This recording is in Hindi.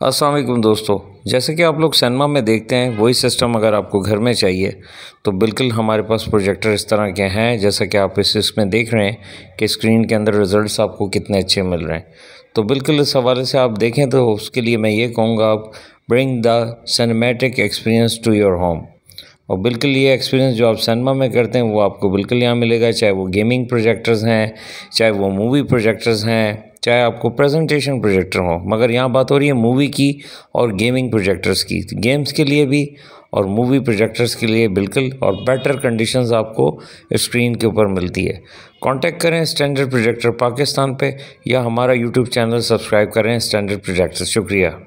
असलम दोस्तों, जैसे कि आप लोग सिनेमा में देखते हैं, वही सिस्टम अगर आपको घर में चाहिए तो बिल्कुल हमारे पास प्रोजेक्टर इस तरह के हैं, जैसा कि आप इस इसमें देख रहे हैं कि स्क्रीन के अंदर रिज़ल्ट्स आपको कितने अच्छे मिल रहे हैं। तो बिल्कुल इस हवाले से आप देखें तो उसके लिए मैं ये कहूँगा, आप bring the cinematic experience to your home और बिल्कुल ये एक्सपीरियंस जो आप सिनेमा में करते हैं, वो आपको बिल्कुल यहाँ मिलेगा, चाहे वो गेमिंग प्रोजेक्टर्स हैं, चाहे वो मूवी प्रोजेक्टर्स हैं, चाहे आपको प्रेजेंटेशन प्रोजेक्टर हो। मगर यहाँ बात हो रही है मूवी की और गेमिंग प्रोजेक्टर्स की। गेम्स के लिए भी और मूवी प्रोजेक्टर्स के लिए बिल्कुल और बेटर कंडीशंस आपको स्क्रीन के ऊपर मिलती है। कांटेक्ट करें स्टैंडर्ड प्रोजेक्टर पाकिस्तान पे या हमारा यूट्यूब चैनल सब्सक्राइब करें स्टैंडर्ड प्रोजेक्टर शुक्रिया।